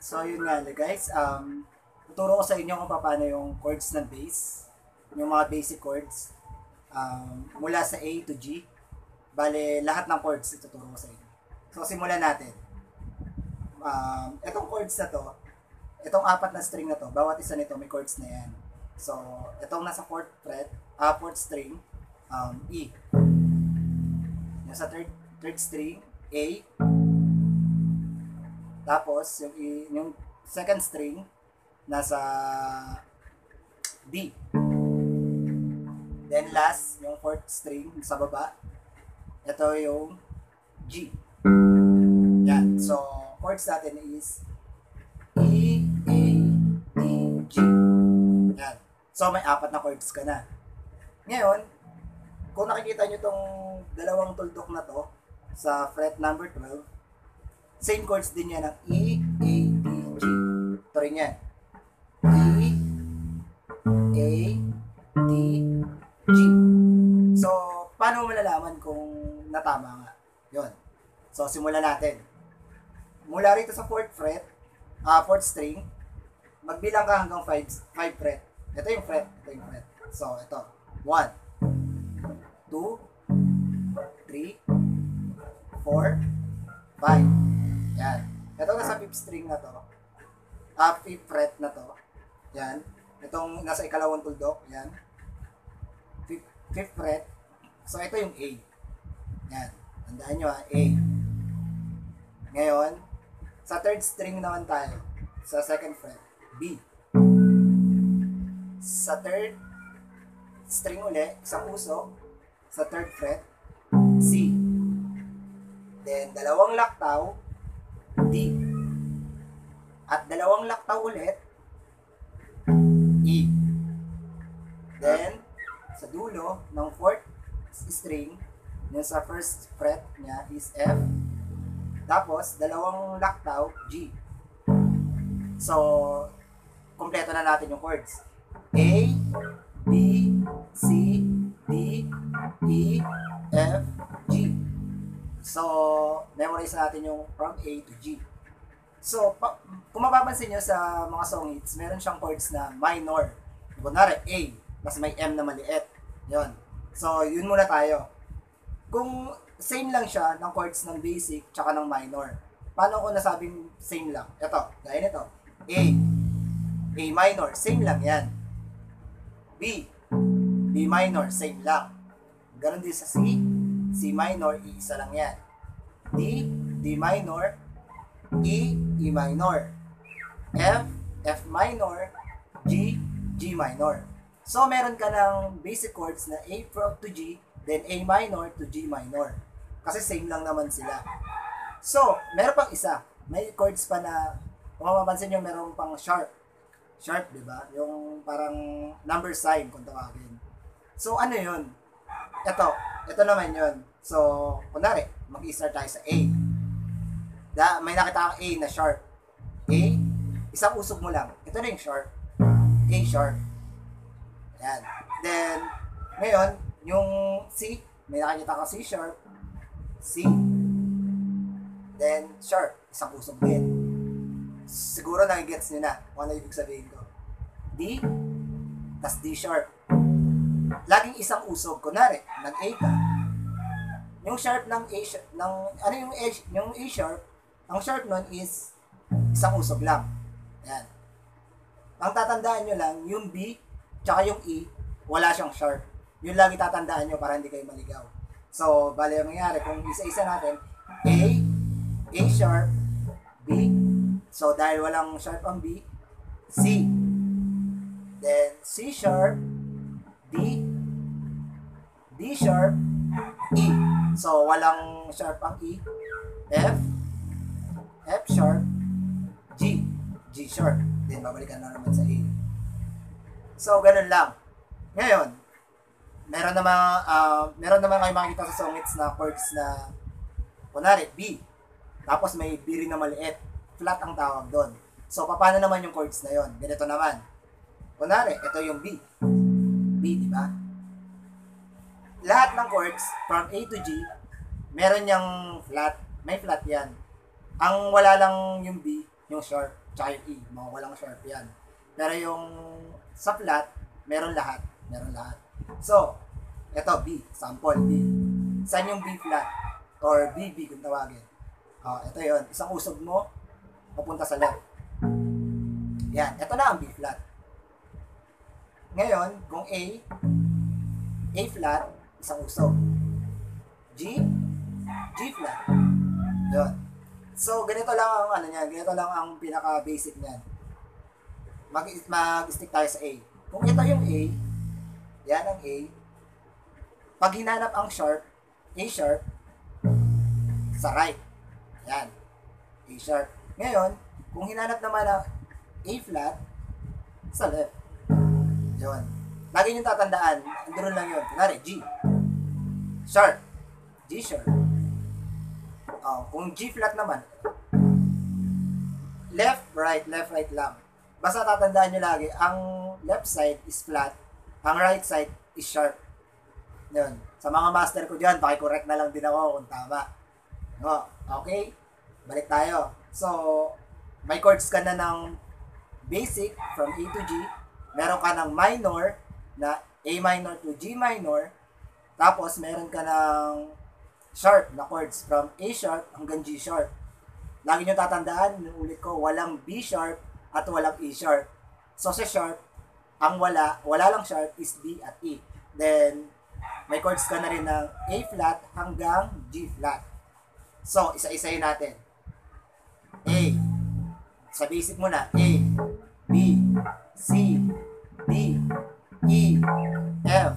So yun nga guys, um, tuturo ko sa inyo kung paano yung chords ng bass, yung mga basic chords, um, mula sa A to G. Bale, lahat ng chords ituturo ko sa inyo. So simulan natin. Um, itong chords na to, itong apat na string na to, bawat isa nito may chords na yan. So, itong nasa fourth fret, uh, string, um, E. Yung sa third, third string, A. Tapos, yung, E- yung second string, nasa D. Then last, yung fourth string sa baba, ito yung G. Yan. So, chords natin is E, A, D, G. Yan. So, may apat na chords ka na. Ngayon, kung nakikita nyo tong dalawang tuldok na to sa fret number 12, same chords din yan ng E, A, D, G. Ito rin yan. E, A, D, G. So, paano mo malalaman kung natama nga? Yun. So, simulan natin. Mula rito sa fourth fret, ah fourth string, magbilang ka hanggang 5 5 fret. Ito yung fret, ito yung fret. So, ito. 1 2 3 4 5 Yan. Ito nasa fifth string na to. Ah, fifth fret na to. Yan. Itong nasa ikalawang tuldok. Yan. Fifth, fifth fret. So, ito yung A. Yan. Tandaan nyo ha, A. Ngayon, sa third string naman tayo. Sa second fret, B. Sa third string uli, isang usok. Sa third fret, C. Then, dalawang laktaw, D. At dalawang laktaw ulit, E. Then, sa dulo ng fourth string, yung sa first fret niya is F. Tapos, dalawang laktaw, G. So, kompleto na natin yung chords. A, B, C, D, E, F, G. So, memorize natin yung from A to G. So, pa, kung mapapansin nyo sa mga song hits, meron siyang chords na minor. Kunwari, A, tapos may M na maliit. Yon. So, yun muna tayo. Kung same lang siya ng chords ng basic tsaka ng minor, paano ko nasabing same lang? Ito, gaya nito. A, A minor, same lang yan. B, B minor, same lang. Ganon din sa C, C minor, iisa lang yan. D, D minor, E, E minor. F, F minor, G, G minor. So, meron ka ng basic chords na A to G, then A minor to G minor. Kasi same lang naman sila. So, meron pang isa. May chords pa na, kung mapapansin nyo, meron pang sharp. Sharp, di ba? Yung parang number sign, kung tawagin. So, ano yun? Ito. Ito naman yun. So, kunwari, mag-start tayo sa A. Da, may nakita kang A na sharp. A, isang usog mo lang. Ito na yung sharp. A sharp. Yan. Then, ngayon, yung C, may nakikita ka C sharp. C. Then, sharp. Isang usog din. Siguro nagigets nyo na kung ano ibig sabihin ko. D, tas D sharp. Laging isang usog. Kunwari, nag-A ka. Yung sharp ng A sharp, ng, ano yung A, yung A sharp, ang sharp nun is isang usog lang. Yan. Ang tatandaan nyo lang, yung B, tsaka yung E, wala siyang sharp. Yun lagi tatandaan nyo para hindi kayo maligaw. So, bali ang nangyari, kung isa-isa natin, A, A sharp, B, so dahil walang sharp ang B, C, then C sharp, D, D sharp, E. So, walang sharp ang E, F, F sharp, G, G sharp. Then, babalikan na naman sa A. So, ganun lang. Ngayon, meron naman, uh, meron naman kayo makikita sa song hits na chords na, kunwari, B. Tapos may B rin na maliit. Flat ang tawag doon. So, paano naman yung chords na yon? Ganito naman. Kunwari, ito yung B. B, di ba? Lahat ng chords, from A to G, meron niyang flat. May flat yan. Ang wala lang yung B, yung sharp. tsaka yung E, mga walang sharp yan. Pero yung sa flat, meron lahat. Meron lahat. So, eto B, sample B. Saan yung B flat? Or BB kung tawagin. Oh, ito yon Isang usog mo, papunta sa left. Yan, ito na ang B flat. Ngayon, kung A, A flat, isang usog. G, G flat. Yun. So, ganito lang ang ano niyan, ganito lang ang pinaka-basic niyan. Mag, mag-stick tayo sa A. Kung ito yung A, yan ang A. Pag hinanap ang sharp, A sharp, sa right. Yan. A sharp. Ngayon, kung hinanap naman ang A flat, sa left. Yun. Lagi nyo tatandaan, andun lang yun. Kunwari, G. Sharp. G sharp. Oh, kung G flat naman, left, right, left, right lang. Basta tatandaan nyo lagi, ang left side is flat, ang right side is sharp. Yun. Sa mga master ko dyan, pakicorrect na lang din ako kung tama. No, okay? Balik tayo. So, may chords ka na ng basic from A to G. Meron ka ng minor na A minor to G minor. Tapos, meron ka ng sharp na chords from A sharp hanggang G sharp. Lagi nyo tatandaan, ulit ko, walang B sharp at walang E sharp. So sa sharp, ang wala, wala lang sharp is B at E. Then, may chords ka na rin ng A flat hanggang G flat. So, isa-isayin natin. A. Sa basic muna, A, B, C, D, E, F,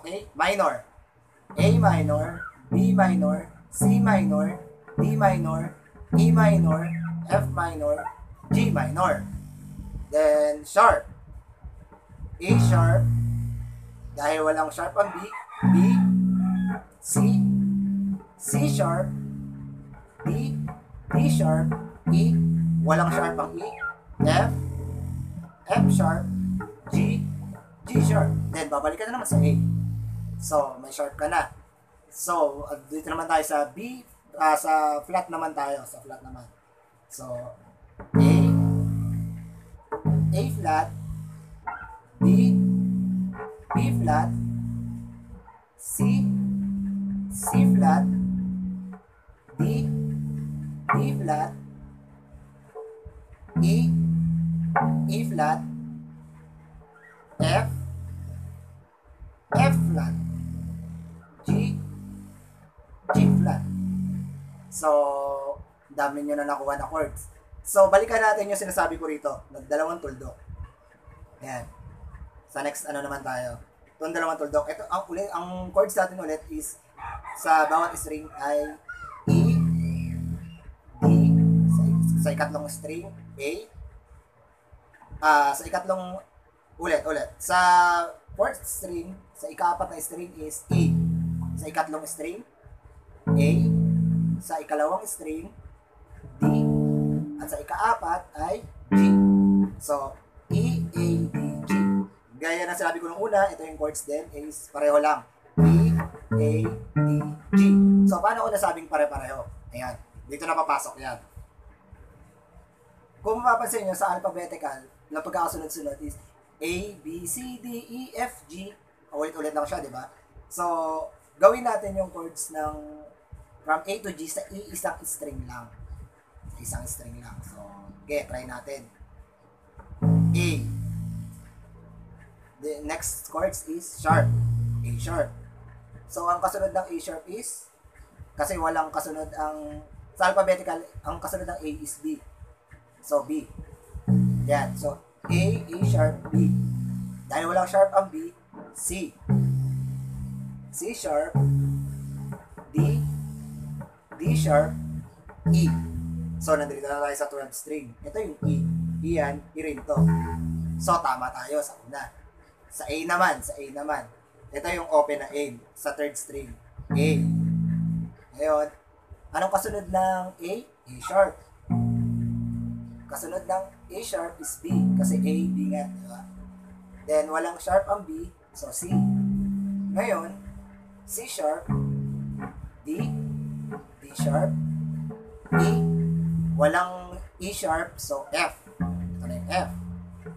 okay? Minor. A minor, B minor, C minor, D minor, E minor, F minor, G minor. Then sharp. A sharp, dahil walang sharp ang B, B, C, C sharp, D, D sharp, E, walang sharp ang E, F, F sharp, G, G sharp. Then babalik ka na naman sa A. So, may sharp ka na. So, uh, dito naman tayo sa B, uh, sa flat naman tayo, sa flat naman. So, A, A flat, B, B flat, C, C flat, D, D flat, E, E flat, F So, dami nyo na nakuha na chords. So, balikan natin yung sinasabi ko rito. Nagdalawang tuldok. Yan. Sa next ano naman tayo. Itong dalawang tuldok. Ito, ang, ulit, ang chords natin ulit is sa bawat string ay E, D, sa, sa ikatlong string, A, ah sa ikatlong, ulit, ulit. Sa fourth string, sa ikapat na string is E. Sa ikatlong string, A. Sa ikalawang string, D. At sa ikaapat ay G. So, E, A, D, G. Gaya na sinabi ko nung una, ito yung chords din is pareho lang. E, A, D, G. So, paano ko nasabing pare-pareho? Ayan. Dito na papasok yan. Kung mapapansin nyo sa alphabetical, na pagkakasunod-sunod is A, B, C, D, E, F, G. Ulit-ulit lang siya, di ba? So, gawin natin yung chords ng from A to G sa E isang string lang. Sa isang string lang. So, okay, try natin. A. The next chords is sharp. A sharp. So, ang kasunod ng A sharp is, kasi walang kasunod ang, sa alphabetical, ang kasunod ng A is B. So, B. Yan. So, A, A sharp, B. Dahil walang sharp ang B, C. C sharp, D sharp, E. So, nandito na tayo sa 12 string. Ito yung E. E yan, E rin to. So, tama tayo sa una. Sa A naman, sa A naman. Ito yung open na A sa third string. A. Ngayon, anong kasunod ng A? A sharp. Kasunod ng A sharp is B. Kasi A, B nga. Diba? Then, walang sharp ang B. So, C. Ngayon, C sharp, D, Sharp, E, walang E sharp, so F. Ito na yung F.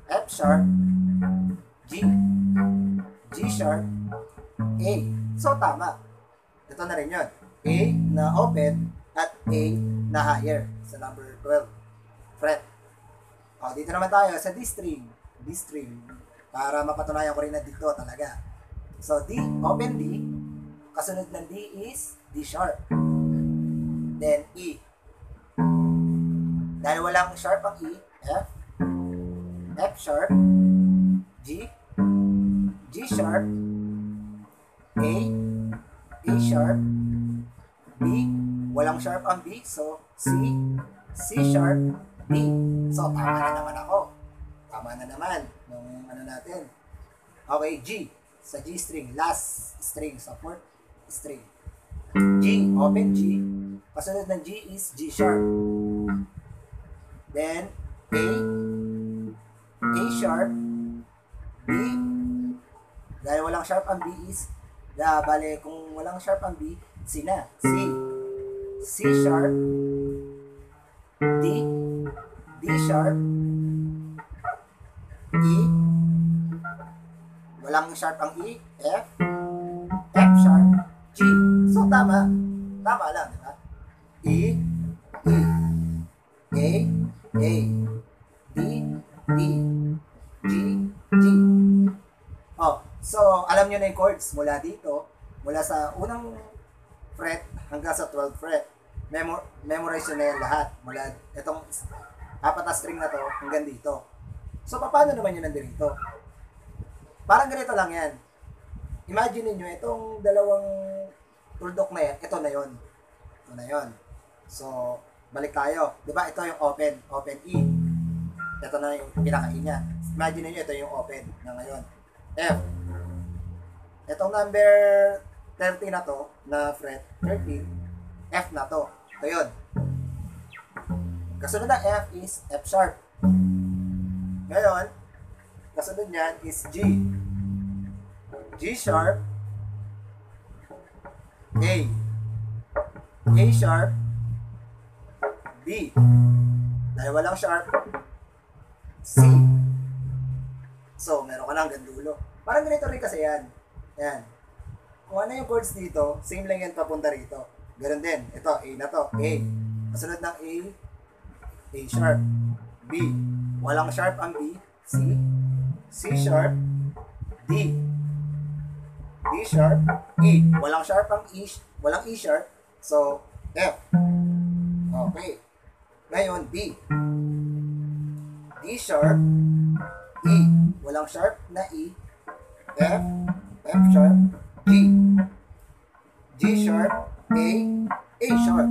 F sharp, G. G sharp, A. So, tama. Ito na rin yun. A na open at A na higher sa number 12 fret. O, dito naman tayo sa D string. D string. Para mapatunayan ko rin na dito talaga. So, D, open D. Kasunod ng D is D sharp. Then, E. Dahil walang sharp ang E, F. F sharp. G. G sharp. A. A sharp. B. Walang sharp ang B, so C. C sharp. D. So, tama na naman ako. Tama na naman nung ano natin. Okay, G. Sa G string. Last string. Sa fourth string. G. Open G. Kasunod ng G is G sharp. Then, A. A sharp. B. Dahil walang sharp ang B is, da, bale, kung walang sharp ang B, C na. C. C sharp. D. D sharp. E. Walang sharp ang E. F. F sharp. G. So, tama. Tama lang, di ba? E. E. A. A. D. D. G. G. Oh, so alam niyo na yung chords mula dito, mula sa unang fret hanggang sa 12th fret. Memo memorize nyo na yan lahat. Mula itong apat na string na to hanggang dito. So, paano naman yun nandito? Parang ganito lang yan. Imagine niyo itong dalawang tuldok na yan, ito na yon. Ito na yon. So, balik tayo. 'Di ba? Ito yung open, open E. Ito na yung pinaka-E niya. Imagine niyo ito yung open na ngayon. F. Itong number 30 na to, na fret, 30, F na to. Ito yun. Kasunod ng F is F sharp. Ngayon, kasunod niyan is G. G sharp, A. A sharp, B. Dahil walang sharp, C. So, meron ka na hanggang dulo. Parang ganito rin kasi yan. Yan. Kung ano yung chords dito, same lang yan papunta rito. Ganun din. Ito, A na to. A. Kasunod ng A, A sharp. B. Walang sharp ang B. C. C sharp. D. D sharp. E. Walang sharp ang E. Walang E sharp. So, F. Okay. Ngayon, D. D sharp. E. Walang sharp na E. F. F sharp. G. G sharp. A. A sharp.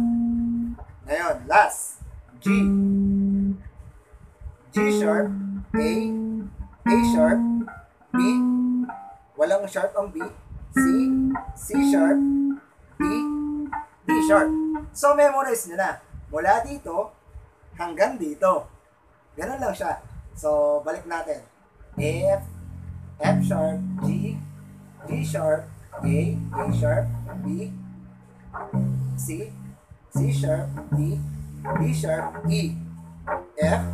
Ngayon, last. G. G sharp. A. A sharp. B. Walang sharp ang B. C. C sharp. D. D sharp. So, memorize nyo na. Mula dito hanggang dito. Ganun lang siya. So, balik natin. F, F sharp, G, G sharp, A, A sharp, B, C, C sharp, D, D sharp, E, F,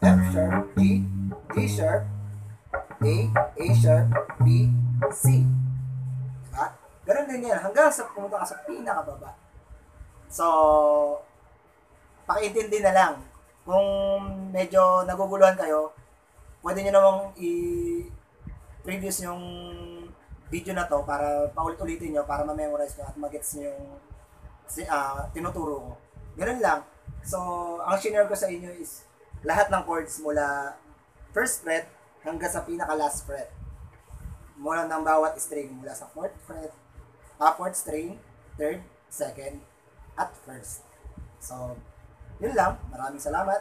F sharp, G, G sharp, A, A sharp, B, C. Diba? Ganun din yan. Hanggang sa pumunta ka sa pinakababa. So, pakiintindi na lang. Kung medyo naguguluhan kayo, pwede nyo namang i-previous yung video na to para paulit-ulitin nyo para ma-memorize nyo at magets nyo yung ah, tinuturo ko. Ganun lang. So, ang shinare ko sa inyo is lahat ng chords mula first fret hanggang sa pinaka-last fret. Mula ng bawat string mula sa fourth fret, uh, fourth string, third, second, at first. So, yun lang. Maraming salamat.